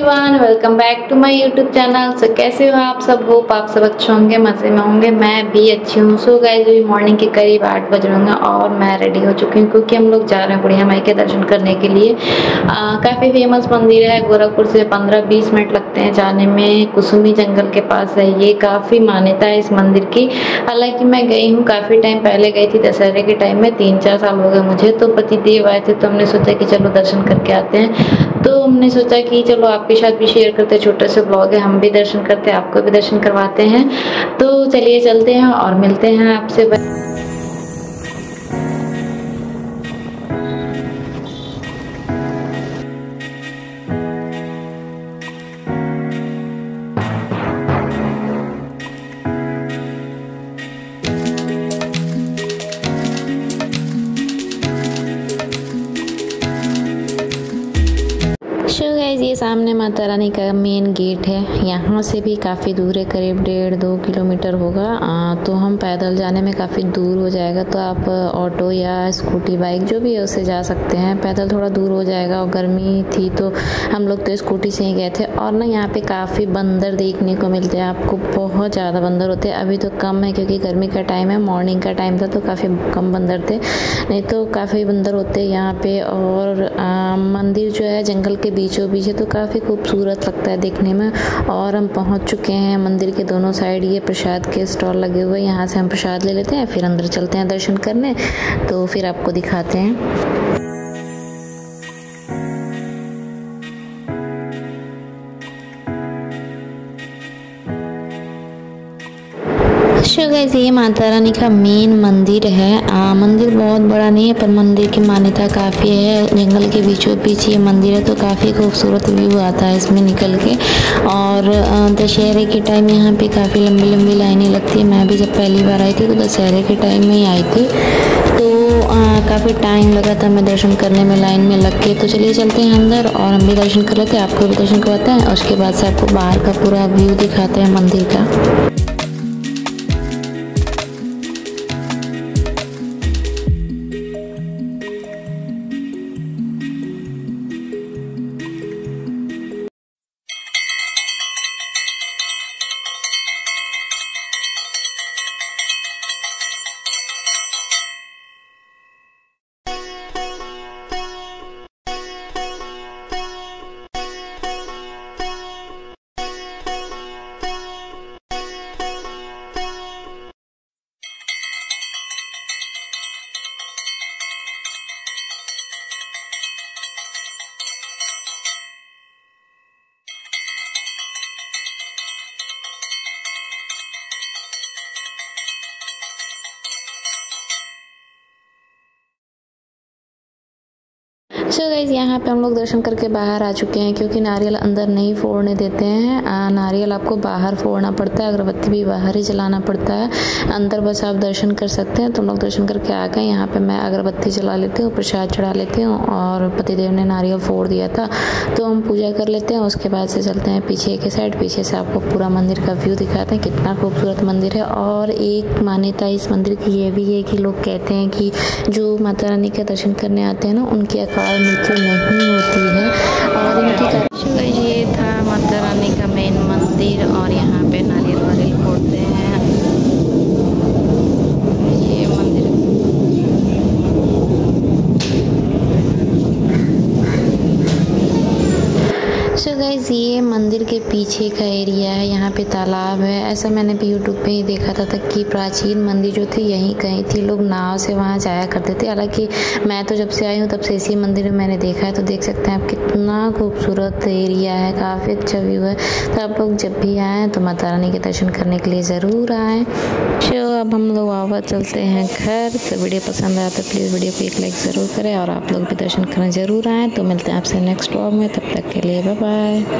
Everyone welcome back to my YouTube channel so कैसे हो आप सब? होप आप सब अच्छे होंगे, मज़े में होंगे। मैं भी अच्छी हूँ। सो गाइज़ अभी मॉर्निंग के करीब आठ बज रहे और मैं रेडी हो चुकी हूँ क्योंकि हम लोग जा रहे हैं बुढ़िया माई के दर्शन करने के लिए। काफ़ी फ़ेमस मंदिर है गोरखपुर से पंद्रह बीस मिनट लगते हैं जाने में। कुसुमी जंगल के पास है ये, काफ़ी मान्यता है इस मंदिर की। हालाँकि मैं गई हूँ काफ़ी टाइम पहले, गई थी दशहरे के टाइम में, तीन चार साल हो गए मुझे। तो पतिदेव आए थे तो हमने सोचा कि चलो दर्शन करके आते हैं। तो हमने सोचा कि चलो आपके साथ भी शेयर करते छोटे से ब्लॉग है, हम भी दर्शन करते हैं, आपको भी दर्शन करवाते हैं। तो चलिए चलते हैं और मिलते हैं आपसे। सामने माता रानी का मेन गेट है। यहाँ से भी काफ़ी दूर है करीब डेढ़ दो किलोमीटर होगा। आ, तो हम पैदल जाने में काफ़ी दूर हो जाएगा। तो आप ऑटो या स्कूटी बाइक जो भी है उससे जा सकते हैं। पैदल थोड़ा दूर हो जाएगा और गर्मी थी तो हम लोग तो स्कूटी से ही गए थे। और ना यहाँ पे काफ़ी बंदर देखने को मिलते हैं। आपको बहुत ज़्यादा बंदर होते हैं। अभी तो कम है क्योंकि गर्मी का टाइम है मॉर्निंग का टाइम था तो काफ़ी कम बंदर थे। नहीं तो काफ़ी बंदर होते हैं यहाँ पे। और मंदिर जो है जंगल के बीचों बीच है तो काफ़ी खूबसूरत लगता है देखने में। और हम पहुँच चुके हैं मंदिर के दोनों साइड। ये प्रसाद के स्टॉल लगे हुए हैं। यहाँ से हम प्रसाद ले लेते हैं, फिर अंदर चलते हैं दर्शन करने। तो फिर आपको दिखाते हैं। सो गैस ये माता रानी का मेन मंदिर है। आ, मंदिर बहुत बड़ा नहीं है पर मंदिर की मान्यता काफ़ी है। जंगल के बीचों बीच ये मंदिर है तो काफ़ी खूबसूरत व्यू आता है इसमें निकल के। और दशहरे के टाइम यहाँ पे काफ़ी लंबी लंबी लाइनें लगती है। मैं भी जब पहली बार आई थी तो दशहरे के टाइम में ही आई थी। तो काफ़ी टाइम लगा था मैं दर्शन करने में लाइन में लग के। तो चलिए चलते हैं अंदर और हम भी दर्शन कर लेते हैं। आपको भी दर्शन करवाते हैं और उसके बाद से आपको बाहर का पूरा व्यू दिखाते हैं मंदिर का। सो गाइज़ यहाँ पे हम लोग दर्शन करके बाहर आ चुके हैं क्योंकि नारियल अंदर नहीं फोड़ने देते हैं। आ, नारियल आपको बाहर फोड़ना पड़ता है अगरबत्ती भी बाहर ही जलाना पड़ता है। अंदर बस आप दर्शन कर सकते हैं। तो हम लोग दर्शन करके आ गए। यहाँ पे मैं अगरबत्ती जला लेती हूँ प्रसाद चढ़ा लेती हूँ और पतिदेव ने नारियल फोड़ दिया था। तो हम पूजा कर लेते हैं उसके बाद से चलते हैं पीछे के साइड। पीछे से आपको पूरा मंदिर का व्यू दिखाते हैं कितना खूबसूरत मंदिर है। और एक मान्यता इस मंदिर की ये भी है कि लोग कहते हैं कि जो माता रानी का दर्शन करने आते हैं ना उनकी अकाल मृत्यु नहीं होती है। और इनकी ये था माता रानी का मेन मंदिर और यहाँ पे नारियल वारियल फोड़ते हैं ये मंदिर ये मंदिर के पीछे का एरिया है, यहाँ पे तालाब है। ऐसा मैंने भी यूट्यूब पे ही देखा था तक कि प्राचीन मंदिर जो थी, यहीं कहीं थी। लोग नाव से वहाँ जाया करते थे। हालाँकि मैं तो जब से आई हूँ, तब से इसी मंदिर में मैंने देखा है। तो देख सकते हैं आप कितना खूबसूरत एरिया है, काफ़ी अच्छा व्यू है। तो आप लोग जब भी आएँ तो माता रानी के दर्शन करने के लिए ज़रूर आएँ। चलो, अब हम लोग वापस चलते हैं घर। तो वीडियो पसंद आया तो प्लीज़ वीडियो को एक लाइक ज़रूर करें और आप लोग भी दर्शन करने ज़रूर आएँ। तो मिलते हैं आपसे नेक्स्ट ब्लॉग में। तब तक के लिए बाय